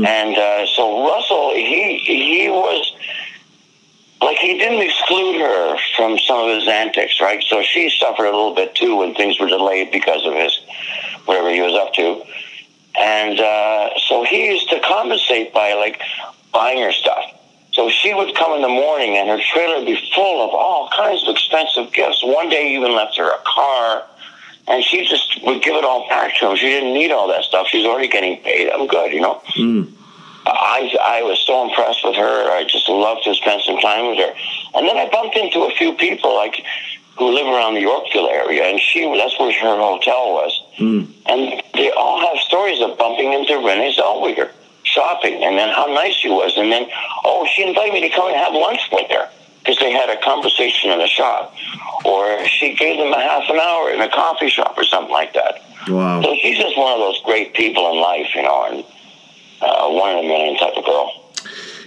And uh, so Russell, he he was like he didn't exclude her from some of his antics, right? So she suffered a little bit too when things were delayed because of his whatever he was up to. And uh, so he used to compensate by like buying her stuff. So she would come in the morning and her trailer would be full of all kinds of expensive gifts. One day even left her a car and she just would give it all back to him. She didn't need all that stuff. She's already getting paid. I'm good, you know. I I was so impressed with her. I just loved to spend some time with her. And then I bumped into a few people like who live around the Yorkville area, and she that's where her hotel was. Hmm. And they all have stories of bumping into Renee Zellweger shopping, and then how nice she was, and then oh, she invited me to come and have lunch with her because they had a conversation in the shop, or she gave them a half an hour in a coffee shop or something like that. Wow. So she's just one of those great people in life, you know, and uh, one in a million type of girl.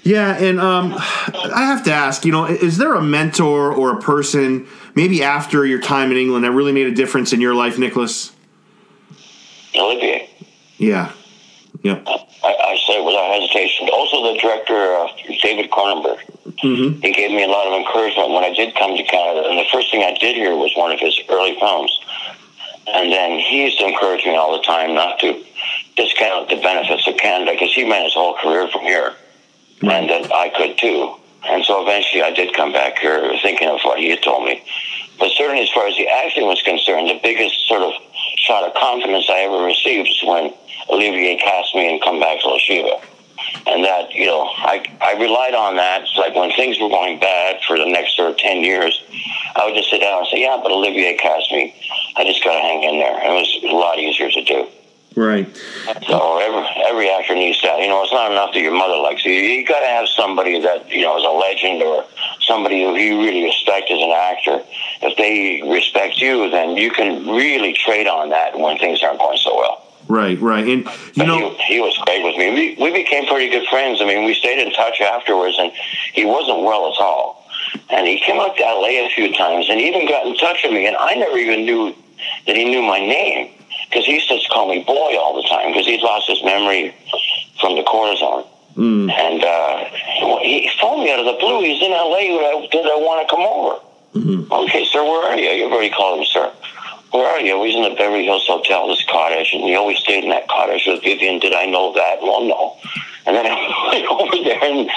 Yeah, and um, I have to ask, you know, is there a mentor or a person, maybe after your time in England, that really made a difference in your life, Nicholas? Olivier. Yeah. Yeah. I, I say without hesitation. Also, the director, uh, David Cronenberg. Mm-hmm. He gave me a lot of encouragement when I did come to Canada. And the first thing I did here was one of his early films. And then he used to encourage me all the time not to discount the benefits of Canada because he ran his whole career from here. And that I could too. And so eventually I did come back here thinking of what he had told me. But certainly as far as the acting was concerned, the biggest sort of shot of confidence I ever received was when Olivier cast me in Come Back to Sheba. And that, you know, I, I relied on that. It's like when things were going bad for the next sort of 10 years, I would just sit down and say, yeah, but Olivier cast me. I just got to hang in there. And it was a lot easier to do. Right. So every every actor needs that. You know, it's not enough that your mother likes you. You got to have somebody that you know is a legend or somebody who you really respect as an actor. If they respect you, then you can really trade on that when things aren't going so well. Right, right. And, you But know, he, he was great with me. We, we became pretty good friends. I mean, we stayed in touch afterwards, and he wasn't well at all. And he came up to LA a few times and even got in touch with me, and I never even knew that he knew my name because he used to call me boy all the time because he'd lost his memory from the cortisone. And uh, he phoned me out of the blue. He's in LA. Did I, want to come over? Okay, sir, where are you? You've already called him, sir. Where are you? He's in the Beverly Hills Hotel, this cottage, and he always stayed in that cottage with Vivien. Did I know that? Well, no. And then I went over there, and,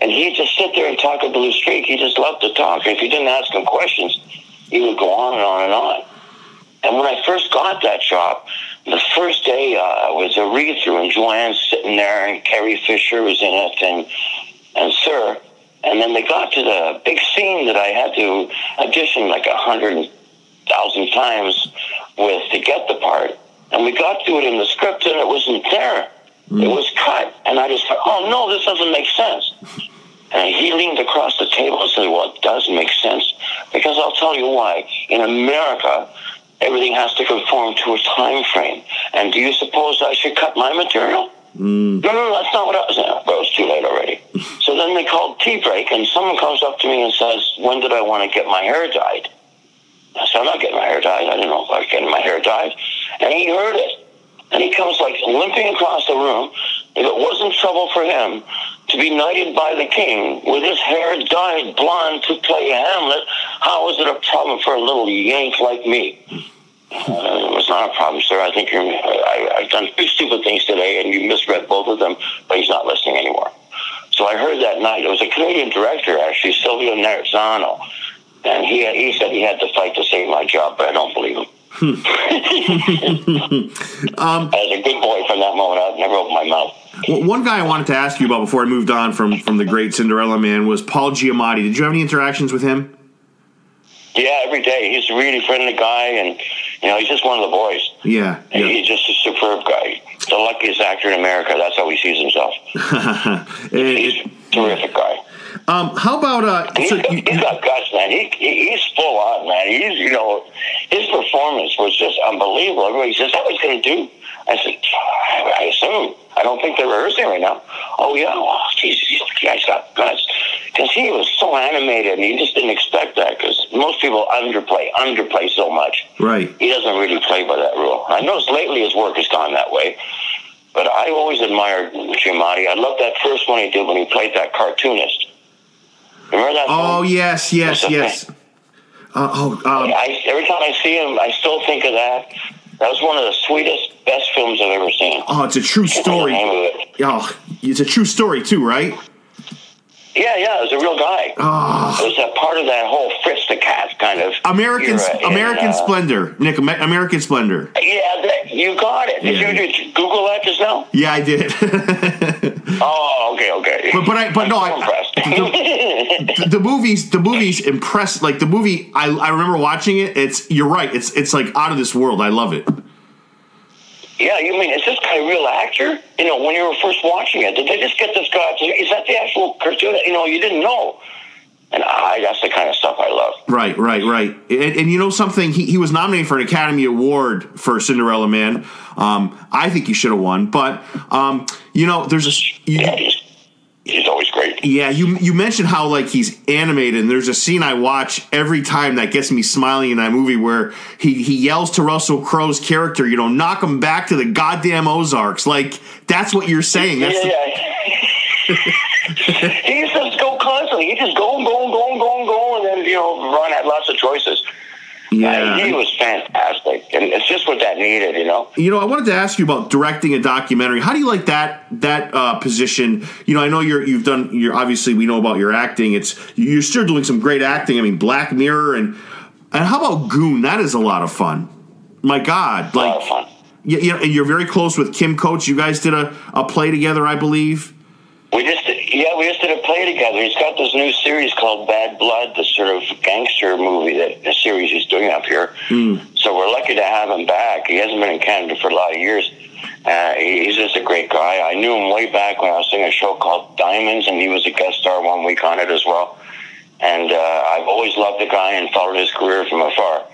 and he'd just sit there and talk a blue streak. He just loved to talk. And if you didn't ask him questions, he would go on and on and on. And when I first got that job, the first day uh, was a read through, and Joanne's sitting there, and Carrie Fisher was in it, and and Sir. And then they got to the big scene that I had to audition like a hundred thousand times with to get the part. And we got to it in the script, and it wasn't there. It was cut, and I just thought, oh no, this doesn't make sense. And he leaned across the table and said, Well, it does make sense. Because I'll tell you why. In America, everything has to conform to a time frame. And do you suppose I should cut my material? Hmm. No, no, no, that's not what I was saying. But it was too late already. so then they called tea break, and someone comes up to me and says, When did I want to get my hair dyed? I said, I'm not getting my hair dyed. I didn't know if I was getting my hair dyed. And he heard it. And he comes like limping across the room. If it wasn't trouble for him to be knighted by the king with his hair dyed blonde to play Hamlet, how is it a problem for a little yank like me? Uh, it was not a problem, sir. I think you're. I, I've done two stupid things today, and you misread both of them. But he's not listening anymore. So I heard that night. It was a Canadian director, actually, Silvio Narizzano, and he he said he had to fight to save my job, but I don't believe him. um, As a good boy from that moment, I've never opened my mouth. w- one guy I wanted to ask you about before I moved on from from the great Cinderella Man was Paul Giamatti. Did you have any interactions with him? Yeah, every day. He's a really friendly guy, and You know, he's just one of the boys. Yeah, yeah. He's just a superb guy. The luckiest actor in America. That's how he sees himself. He's a terrific guy. Um, how about uh? And So you, he's got guts, man. He, he he's full on, man. He's you know, his performance was just unbelievable. Everybody says, "How he's going to do?" I said, I, assume. I don't think they're rehearsing right now. Oh yeah, oh, Jesus, this guy's got guts. Because he was so animated, and you just didn't expect that. Because most people underplay, underplay so much. right. He doesn't really play by that rule. I noticed lately his work has gone that way. But I always admired Giamatti. I loved that first one he did when he played that cartoonist. Remember that? Oh film? yes, yes, yes. Uh, oh, um, I, every time I see him, I still think of that. That was one of the sweetest, best films I've ever seen. oh, it's a true story. the name of it. Oh, it's a true story too, right? Yeah, yeah, it was a real guy. Ah. It was a part of that whole Fritz the Cat kind of American era American uh, Splendor, Nick. American Splendor. Yeah, that, you got it. Did, Yeah. you, did you Google that just now? Yeah, I did. Oh, okay, okay. But- but I- but I'm no, I- impressed. the movies, the movies impressed. Like the movie, I, I remember watching it. It's you're right. It's it's like out of this world. I love it. yeah, you mean is this guy a real actor? You know, when you were first watching it, did they just get this guy? Is that the actual cartoon? You know, you didn't know. And I, that's the kind of stuff I love. Right, right, right. And, and you know something? He, he was nominated for an Academy Award for Cinderella Man. Um, I think he should have won, but um, you know, there's a you, Yeah, he's, he's always great. yeah. You you mentioned how like he's animated. and There's a scene I watch every time that gets me smiling in that movie where he he yells to Russell Crowe's character, you know, knock him back to the goddamn Ozarks. Like that's what you're saying. That's yeah, the- yeah. he just go constantly. He just go and go and go and go and go, and then you know, Ron had lots of choices. Yeah. Uh, he was fantastic, and it's just what that needed, you know. You know, I wanted to ask you about directing a documentary. How do you like that that uh, position? You know, I know you're you've done. You're obviously we know about your acting. It's you're still doing some great acting. I mean, Black Mirror and and how about Goon? That is a lot of fun. My God, A lot like of fun. yeah, you know, and you're very close with Kim Coates. You guys did a, a play together, I believe. We just yeah, we just did a play together. He's got this new series called Bad Blood, the sort of gangster movie that the series he's doing up here. So we're lucky to have him back. He hasn't been in Canada for a lot of years. Uh, he's just a great guy. I knew him way back when I was doing a show called Diamonds, and he was a guest star one week on it as well. And uh, I've always loved the guy and followed his career from afar.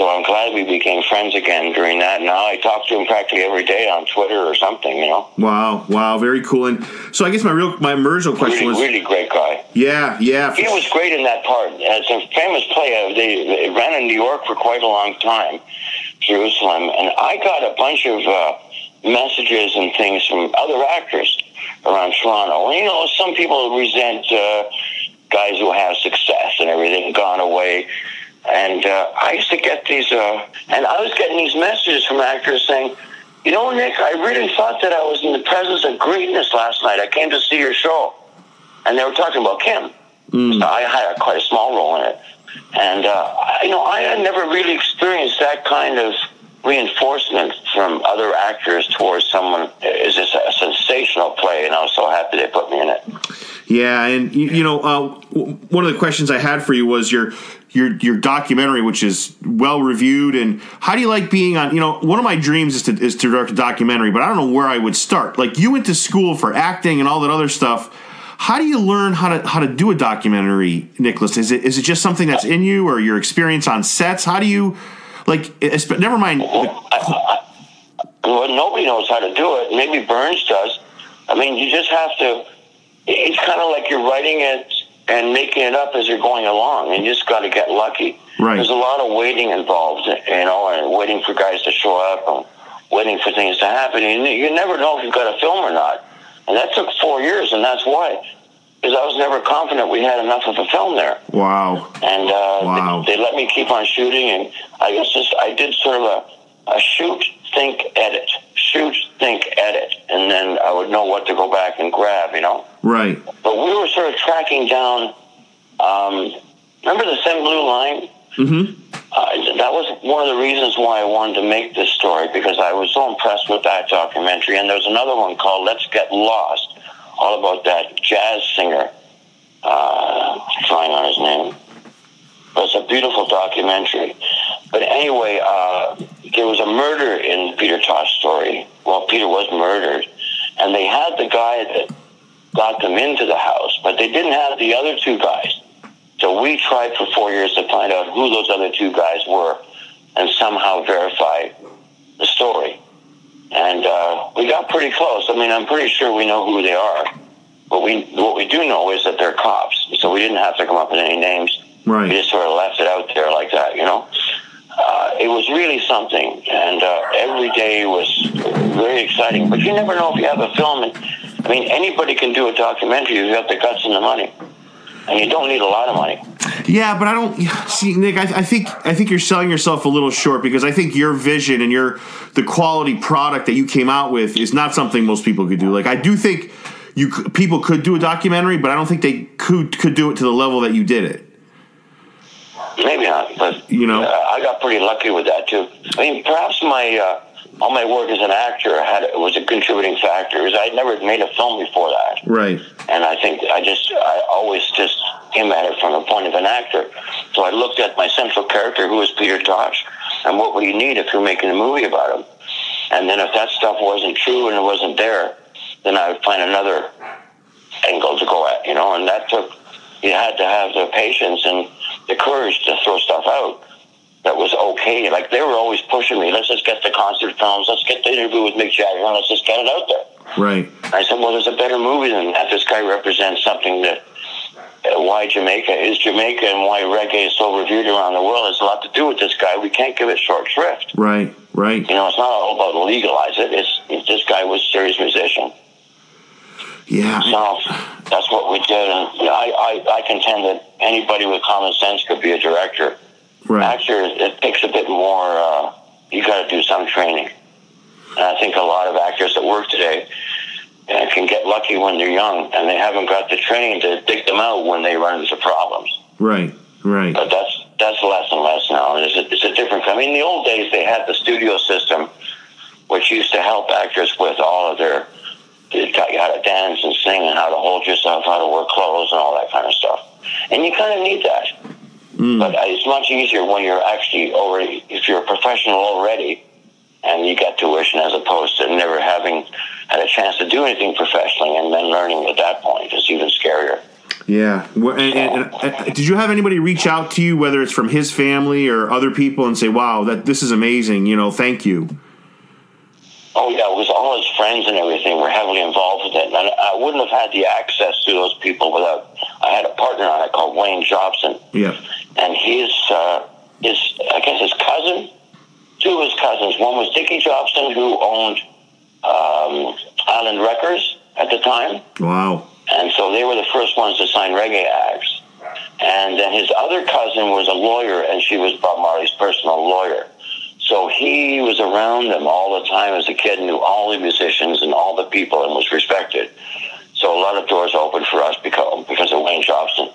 So I'm glad we became friends again during that. Now I talk to him practically every day on Twitter or something, you know. Wow, wow, very cool. And so I guess my real my original question Really, was, really great guy. yeah, yeah, He was great in that part. It's a famous play. They, they ran in New York for quite a long time, Jerusalem, and I got a bunch of uh, messages and things from other actors around Toronto. And, you know, some people resent uh, guys who have success and everything gone away. And uh, I used to get these, uh, and I was getting these messages from actors saying, you know, Nick, I really thought that I was in the presence of greatness last night. I came to see your show. And they were talking about Kim. So I had a, quite a small role in it. And, uh, I- you know, I had never really experienced that kind of reinforcement from other actors towards someone. Is this a sensational play? And I was so happy they put me in it. Yeah, and you, you know, uh, w- one of the questions I had for you was your your your documentary, which is well reviewed. And how do you like being on? You know, one of my dreams is to is to direct a documentary, but I don't know where I would start. Like you went to school for acting and all that other stuff. How do you learn how to how to do a documentary, Nicholas? Is it is it just something that's in you, or your experience on sets? How do you like? Never mind. Well, nobody knows how to do it. Maybe Burns does. I mean, you just have to. It's kind of like you're writing it and making it up as you're going along, and you just got to get lucky. Right. There's a lot of waiting involved, you know, and waiting for guys to show up and waiting for things to happen. And you never know if you've got a film or not. And that took four years, and that's why. Because I was never confident we had enough of a film there Wow. and uh, Wow. they, they let me keep on shooting. And I guess just I did sort of a, a shoot, think, edit, shoot, think, edit, and then I would know what to go back and grab, you know. Right. But we were sort of tracking down. Um, remember the Thin Blue Line? Mm-hmm. Uh, that was one of the reasons why I wanted to make this story because I was so impressed with that documentary. And there's another one called Let's Get Lost, all about that jazz singer. Uh, trying on his name. But it's a beautiful documentary. But anyway, uh, there was a murder in Peter Tosh's story. Well, Peter was murdered, and they had the guy that got them into the house, but they didn't have the other two guys. So we tried for four years to find out who those other two guys were and somehow verify the story. And uh, we got pretty close. I mean, I'm pretty sure we know who they are. But we, what we do know is that they're cops. So we didn't have to come up with any names. Right. We just sort of left it out there like that, you know. Uh, it was really something, and uh, every day was very exciting. But you never know if you have a film. And, I mean, anybody can do a documentary if you have the guts and the money, and you don't need a lot of money. Yeah, but I don't see Nick. I, I, think I think you're selling yourself a little short because I think your vision and your the quality product that you came out with is not something most people could do. Like I do think you people could do a documentary, but I don't think they could could do it to the level that you did it. Maybe not, but you know, uh, I got pretty lucky with that too. I mean, perhaps my uh, all my work as an actor had was a contributing factor. Is I'd never made a film before that, right? And I think I just I always just came at it from the point of an actor. So I looked at my central character, who is Peter Tosh, and what would he need if you're making a movie about him? And then if that stuff wasn't true and it wasn't there, then I would find another angle to go at, you know. And that took you had to have the patience and the courage to throw stuff out that was okay. Like they were always pushing me. Let's just get the concert films. Let's get the interview with Mick Jagger. Let's just get it out there. Right. I said, well, there's a better movie than that. This guy represents something that uh, why Jamaica is Jamaica and why reggae is so revered around the world has a lot to do with this guy. We can't give it short shrift. Right. Right. You know, it's not all about legalize it. It's, it's this guy was a serious musician. Yeah. So that's what we did, and I, I, I contend that anybody with common sense could be a director. Right. Actor, it takes a bit more. Uh, you got to do some training, and I think a lot of actors that work today uh, can get lucky when they're young, and they haven't got the training to dig them out when they run into problems. Right. Right. But that's that's less and less now. It's a, it's a different. I mean, in the old days they had the studio system, which used to help actors with all of their it taught you how to dance and sing and how to hold yourself, how to wear clothes and all that kind of stuff. And you kind of need that. Mm. But it's much easier when you're actually already, if you're a professional already, and you get tuition as opposed to never having had a chance to do anything professionally and then learning at that point. is even scarier. Yeah. And, and, and, did you have anybody reach out to you, whether it's from his family or other people, and say, "Wow, that this is amazing"? You know, thank you. Oh yeah, it was all his friends and everything were heavily involved with it, and I wouldn't have had the access to those people without. I had a partner on it called Wayne Jobson. Yeah. And his uh, his I guess his cousin, two of his cousins. One was Dickie Jobson, who owned um, Island Records at the time. Wow. And so they were the first ones to sign reggae acts. And then his other cousin was a lawyer, and she was Bob Marley's personal lawyer. So he was around them all the time as a kid, knew all the musicians and all the people, and was respected. So a lot of doors opened for us because because of Wayne Jobson.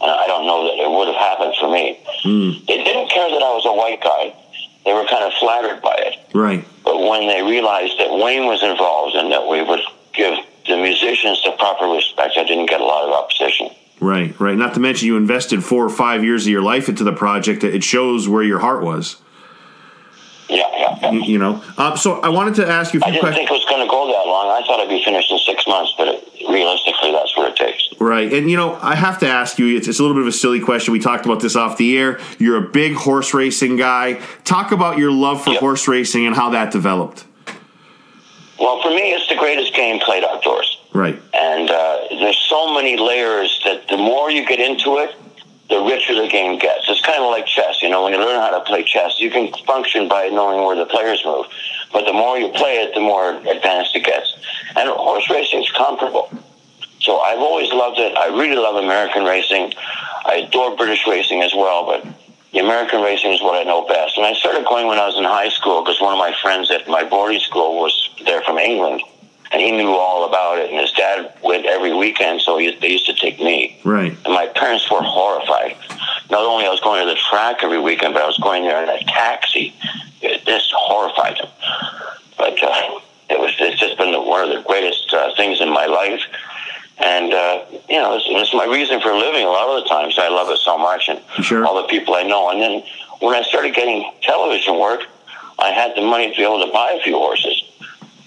And I don't know that it would have happened for me. Mm. They didn't care that I was a white guy. They were kind of flattered by it. Right. But when they realized that Wayne was involved and that we would give the musicians the proper respect, I didn't get a lot of opposition. Right, right. Not to mention you invested four or five years of your life into the project. It shows where your heart was. Yeah, yeah. yeah. You know, um, so I wanted to ask you. A I didn't questions. think it was going to go that long. I thought I'd be finished in six months, but it, realistically, that's what it takes. Right, and you know, I have to ask you. It's, it's a little bit of a silly question. We talked about this off the air. You're a big horse racing guy. Talk about your love for Yep. horse racing and how that developed. Well, for me, it's the greatest game played outdoors. Right. And uh, there's so many layers that the more you get into it, the richer the game gets. It's kind of like chess. You know, when you learn how to play chess, you can function by knowing where the players move. But the more you play it, the more advanced it gets. And horse racing is comparable. So I've always loved it. I really love American racing. I adore British racing as well, but the American racing is what I know best. And I started going when I was in high school because one of my friends at my boarding school was there from England, and he knew all about it. And his dad went every weekend, so he, they used to take me. Right. And my parents were horrified. Not only I was going to the track every weekend, but I was going there in a taxi. It just horrified them. But uh, it was it's just been one of the greatest uh, things in my life. And uh, you know, it's, it's my reason for living. A lot of the times, I love it so much, and Sure. all the people I know. And then when I started getting television work, I had the money to be able to buy a few horses.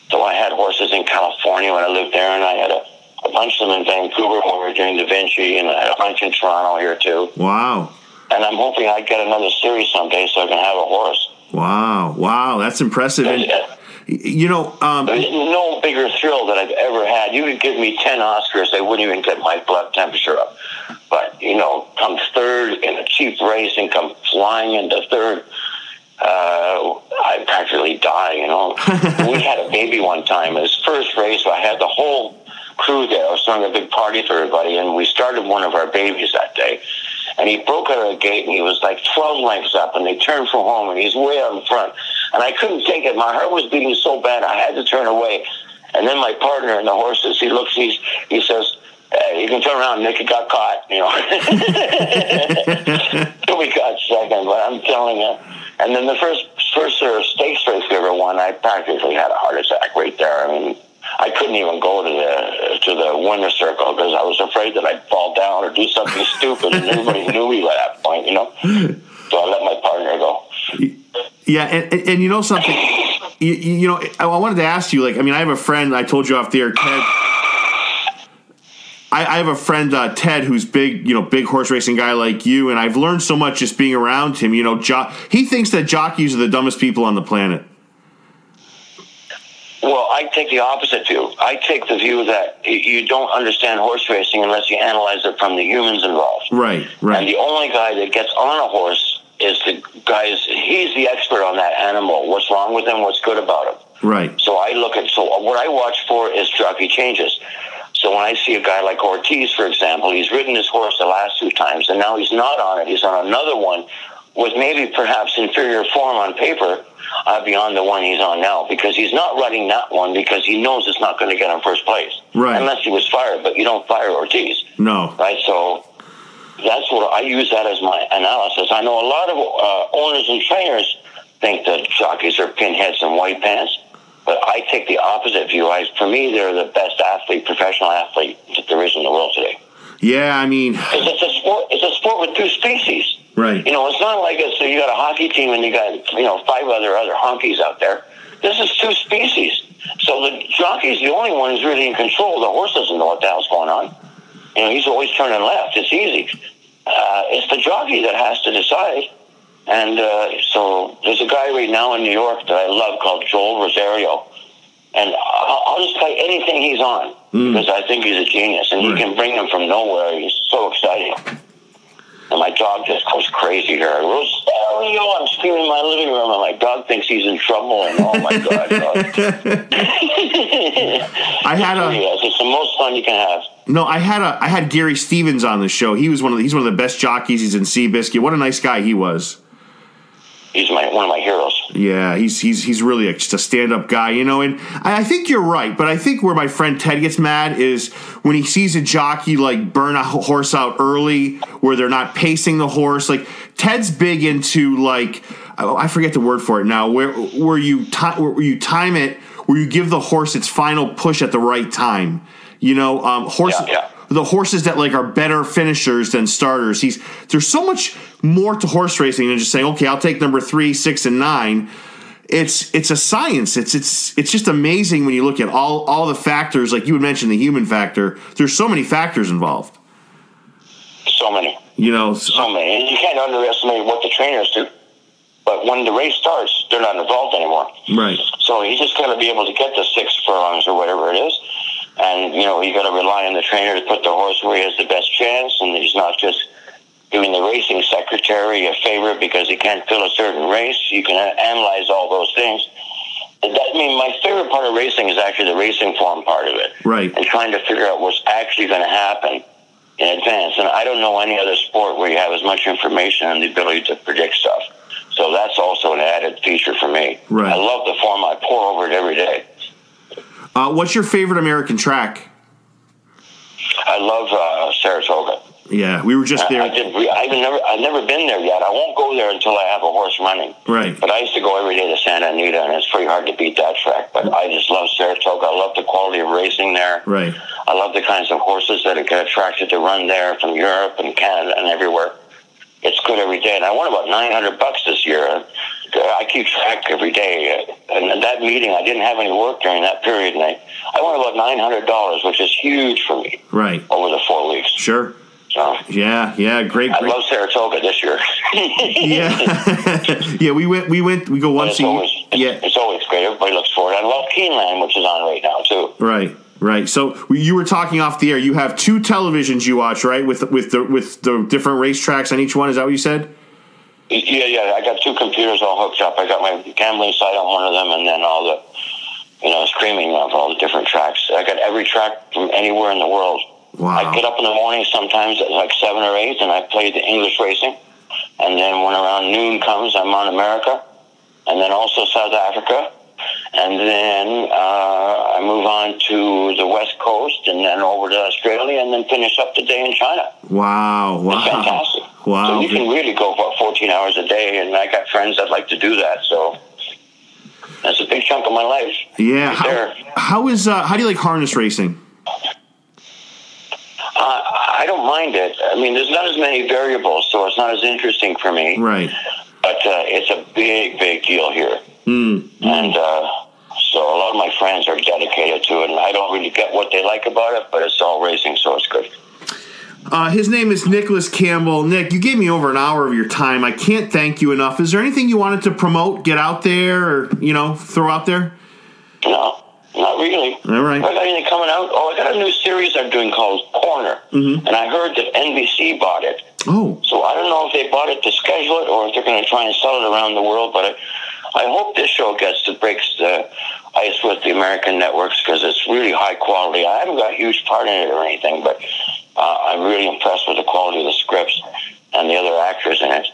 So I had horses in California when I lived there, and I had a, a bunch of them in Vancouver when we were doing Da Vinci, and I had a bunch in Toronto here too. Wow. And I'm hoping I get another series someday so I can have a horse. Wow. Wow. That's impressive. And, you know, um, there's no bigger thrill that I've ever had. You could give me 10 Oscars, they wouldn't even get my blood temperature up. But, you know, come third in a cheap race and come flying into third, uh, I practically die, you know. we had a baby one time. His first race, I had the whole crew there. I was throwing a big party for everybody, and we started one of our babies that day. And he broke out of the gate, and he was like 12 lengths up, and they turned for home, and he's way out in front. And I couldn't take it. My heart was beating so bad, I had to turn away. And then my partner in the horses, he looks, he's, he says, uh, you can turn around, Nick, it got caught, you know. so we got second, but I'm telling you. And then the first first sort of stakes race we ever won, I practically had a heart attack right there. I mean, I couldn't even go to the to the winner's circle because I was afraid that I'd fall down or do something stupid, and everybody knew me by that point, you know. So I let my partner go. Yeah, and, and, and you know something, you, you know, I I wanted to ask you. Like, I mean, I have a friend. I told you off the air, Ted. I, I have a friend, uh, Ted, who's big, you know, big horse racing guy like you, and I've learned so much just being around him. You know, jo- he thinks that jockeys are the dumbest people on the planet. Well, I take the opposite view. I take the view that you don't understand horse racing unless you analyze it from the humans involved. Right, right. And the only guy that gets on a horse is the guys. He's the expert on that animal. What's wrong with him? What's good about him? right. So I look at so what I watch for is jockey changes. So when I see a guy like Ortiz, for example, he's ridden his horse the last two times, and now he's not on it. He's on another one with maybe perhaps inferior form on paper uh, beyond the one he's on now, because he's not running that one because he knows it's not going to get him first place, Right. Unless he was fired, but you don't fire Ortiz No, right? So that's what I use that as my analysis. I know a lot of uh, owners and trainers think that jockeys are pinheads and white pants, but I take the opposite view. I, for me, they're the best athlete, professional athlete that there is in the world today. yeah, I mean, it's a sport. It's a sport with two species. right, You know, it's not like it's you got a hockey team and you got you know five other other honkies out there. This is two species. So the jockey's the only one who's really in control. The horse doesn't know what the hell's going on. You know, he's always turning left. It's easy. Uh, it's the jockey that has to decide. And uh, so there's a guy right now in New York that I love called Joel Rosario. And I'll, I'll just play anything he's on because I think he's a genius and Right. he can bring them from nowhere. He's so exciting. And my dog just goes crazy here. Rosario, I'm screaming in my living room, and my dog thinks he's in trouble. And oh my god. I had a yes, it's the most fun you can have. no, I had a I had Gary Stevens on the show. He was one of the, he's one of the best jockeys. He's in Seabiscuit. What a nice guy he was. He's my one of my heroes. Yeah, he's he's he's really a, just a stand up guy, you know. And I, I think you're right, but I think where my friend Ted gets mad is when he sees a jockey like burn a horse out early, where they're not pacing the horse. Like Ted's big into like I forget the word for it now, where where you ti- where you time it, where you give the horse its final push at the right time. You know, um, horses. Yeah, yeah. The horses that like are better finishers than starters. He's there's so much more to horse racing than just saying, okay, I'll take number three, six, and nine it's it's a science. It's it's it's just amazing when you look at all all the factors. Like you would mention the human factor. There's so many factors involved. So many, You know, so- so many. And you can't underestimate what the trainers do. But when the race starts, they're not involved anymore. right? So you just got to be able to get the six furlongs or whatever it is. And, you know, you got to rely on the trainer to put the horse where he has the best chance. And he's not just giving the racing secretary a favor because he can't fill a certain race. You can analyze all those things. That, I mean, my favorite part of racing is actually the racing form part of it. Right. And trying to figure out what's actually going to happen in advance. And I don't know any other sport where you have as much information and the ability to predict stuff. So that's also an added feature for me. Right. I love the form. I pour over it every day. Uh, what's your favorite American track? I love uh, Saratoga. Yeah, we were just I, I there. did. I've never, I've never been there yet. I won't go there until I have a horse running. Right. But I used to go every day to Santa Anita, and it's pretty hard to beat that track. But I just love Saratoga. I love the quality of racing there. Right. I love the kinds of horses that get attracted to run there from Europe and Canada and everywhere. It's good every day, and I won about nine hundred bucks this year. I keep track every day. And at that meeting, I didn't have any work during that period, and I, I won about nine hundred dollars, which is huge for me Right. over the four weeks. Sure. So Yeah. Yeah. Great. I great. love Saratoga this year. Yeah. yeah. We went. We went. We go once a year. Yeah. it's always great. Everybody looks forward. I love Keeneland, which is on right now too. Right. Right. So you were talking off the air. You have two televisions you watch, right? With with the with the different racetracks on each one. Is that what you said? Yeah, yeah. I got two computers all hooked up. I got my gambling site on one of them, and then all the, you know, streaming of all the different tracks. I got every track from anywhere in the world. Wow. I get up in the morning sometimes at like seven or eight, and I play the English racing. And then when around noon comes, I'm on America, and then also South Africa, and then uh, I move on to the West Coast, and then over to Australia, and then finish up the day in China. Wow. Wow. It's fantastic. Wow. So you can really go for 14 hours a day, and I got friends that like to do that. So that's a big chunk of my life. Yeah. Right How, how is uh, how do you like harness racing? Uh, I don't mind it. I mean, there's not as many variables, so it's not as interesting for me. Right. But uh, it's a big, big deal here. Mm. And uh, so a lot of my friends are dedicated to it, and I don't really get what they like about it, but it's all racing, so it's good. Uh, his name is Nicholas Campbell. Nick, you gave me over an hour of your time. I can't thank you enough. Is there anything you wanted to promote, get out there, or you know, throw out there? No, not really. All right. I got anything coming out? Oh, I got a new series I'm doing called Coroner, Mhm. and I heard that NBC bought it. Oh. So I don't know if they bought it to schedule it or if they're going to try and sell it around the world. But I, I hope this show gets to breaks the ice with the American networks because it's really high quality. I haven't got a huge part in it or anything, but uh, I'm really impressed with the quality of the scripts and the other actors in it.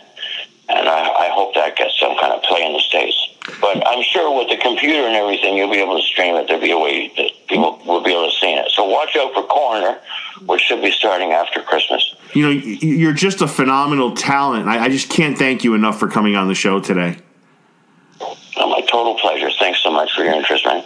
And I, I hope that gets some kind of play in the states. But I'm sure with the computer and everything, you'll be able to stream it. There'll be a way that people will be able to see it. So watch out for Coroner, which should be starting after Christmas. You know, you're just a phenomenal talent. I, I just can't thank you enough for coming on the show today. Oh, my total pleasure. Thanks so much for your interest, man.